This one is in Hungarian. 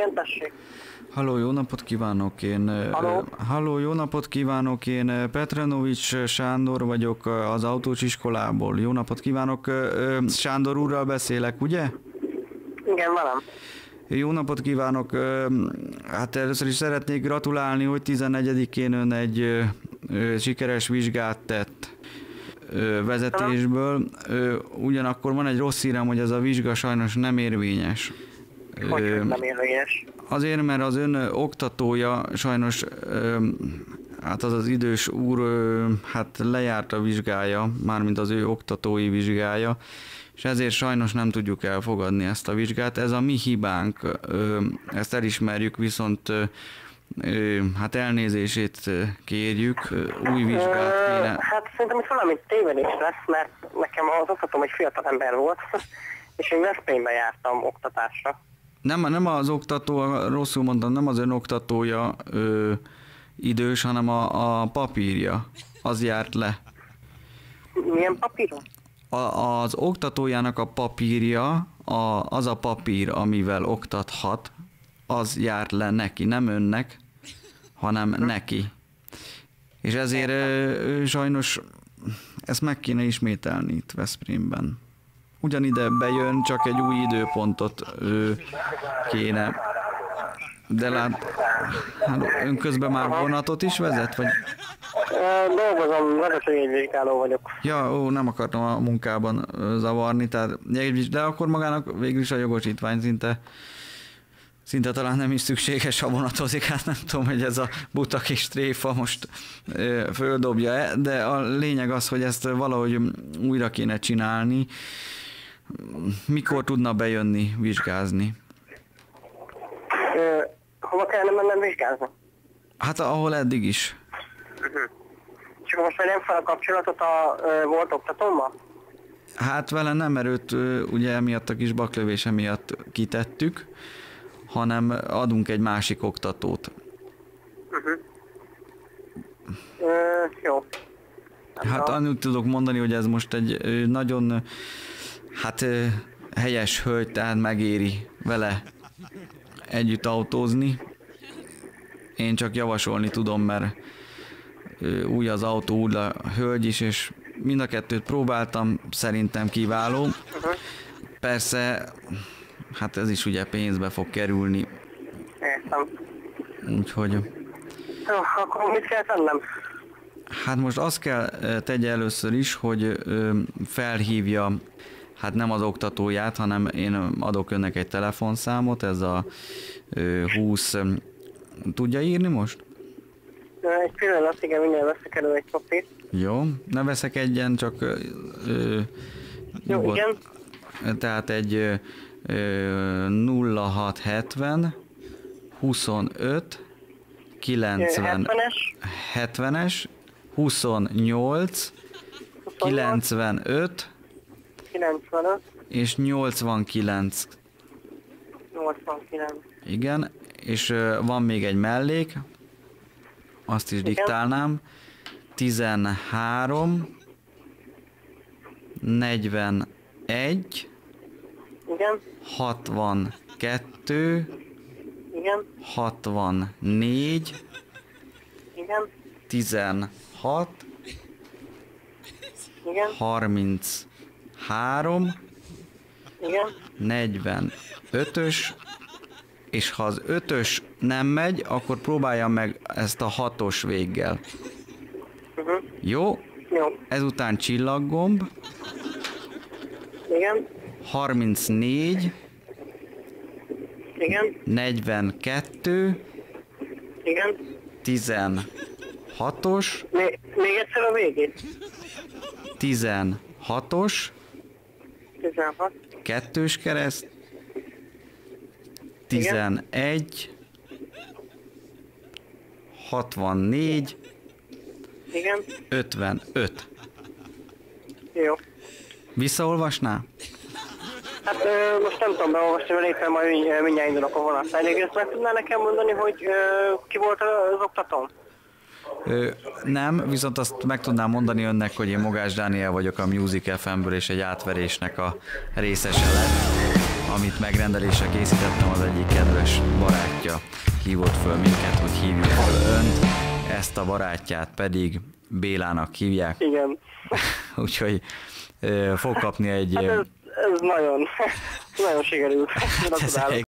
Igen, tessék. Halló, jó napot kívánok, én... Halló. Halló, jó napot kívánok, én Petrenovics Sándor vagyok az autós iskolából. Jó napot kívánok, Sándor úrral beszélek, ugye? Igen, velem. Jó napot kívánok! Hát először is szeretnék gratulálni, hogy 14-én ön egy sikeres vizsgát tett vezetésből. Ugyanakkor van egy rossz hírem, hogy ez a vizsga sajnos nem érvényes. Hogy Ö, nem érvényes. Azért, mert az ön oktatója sajnos, ö, hát az az idős úr, ö, hát lejárt a vizsgája, mármint az ő oktatói vizsgája, és ezért sajnos nem tudjuk elfogadni ezt a vizsgát. Ez a mi hibánk, ö, ezt elismerjük, viszont ö, hát elnézését kérjük, új vizsgát kéne. Hát szerintem itt valami tévedés lesz, mert nekem az oktatóm egy fiatal ember volt, és én Veszprémbe jártam oktatásra. Nem, nem az oktató, rosszul mondtam, nem az ön oktatója ö, idős, hanem a, a papírja. Az járt le. Milyen papíron? A, az oktatójának a papírja, a, az a papír, amivel oktathat, az járt le neki, nem önnek, hanem neki. És ezért ö, ö, sajnos ezt meg kéne ismételni itt Veszprémben. Ugyanide bejön, csak egy új időpontot ö, kéne. De lát, hát ön közben már vonatot is vezet? Vagy? Ö, Dolgozom, vezetőjegyvizsgáló vagyok. Ja, ó, nem akartam a munkában zavarni, tehát de akkor magának végül is a jogosítvány szinte szinte talán nem is szükséges, ha vonatozik, hát nem tudom, hogy ez a buta kis tréfa most ö, földobja-e, de a lényeg az, hogy ezt valahogy újra kéne csinálni. Mikor tudna bejönni, vizsgázni? Ö, Hova kellene mennem vizsgázni? Hát ahol eddig is. És akkor most vegyem fel a kapcsolatot a ö, volt oktatómmal? Hát vele nem, mert őt ö, ugye emiatt a kis baklövése miatt kitettük, hanem adunk egy másik oktatót. Ö, jó. Hát annyit tudok mondani, hogy ez most egy nagyon hát helyes hölgy, tehát megéri vele együtt autózni. Én csak javasolni tudom, mert új az autó, új a hölgy is, és mind a kettőt próbáltam, szerintem kiváló. Persze, hát ez is ugye pénzbe fog kerülni, Értem. úgyhogy... Jó, akkor mit kell tennem? Hát most azt kell tegye először is, hogy felhívja, hát nem az oktatóját, hanem én adok önnek egy telefonszámot, ez a ö, 20, ö, tudja írni most? Ö, Egy pillanat, igen, mindjárt veszek elő egy papírt. Jó, ne veszek egyen, csak ö, ö, Jó, igen. Tehát egy ö, ö, 0670 25 90 70-es, 70-es 28 95 95, és 89. 89. Igen, és van még egy mellék, azt is Igen. diktálnám. 13 41 Igen, 62 igen, 64 igen, 16 igen, 33 igen. 45-ös, és ha az ötös nem megy, akkor próbálja meg ezt a hatos véggel. Uh-huh. Jó? Jó, Ezután csillaggomb, igen, 34, igen, 42, igen. 16-os, Még, még egyszer a végét. 16-os, 16. kettős kereszt, 11, 64, Igen, 55. jó. Visszaolvasná? Hát ö, most nem tudom beolvasni, mert éppen majd mindjárt, indulok a vonat. Egyrészt meg tudná nekem mondani, hogy ö, ki volt az oktatóm? Nem, viszont azt meg tudnám mondani önnek, hogy én Mogás Dániel vagyok a Music FM-ből, és egy átverésnek a részese lett, amit megrendelésre készítettem, az egyik kedves barátja hívott föl minket, hogy hívjuk föl önt. Ezt a barátját pedig Bélának hívják. Igen. Úgyhogy fog kapni egy... Hát ez, ez nagyon, nagyon sikerült. Hát ez.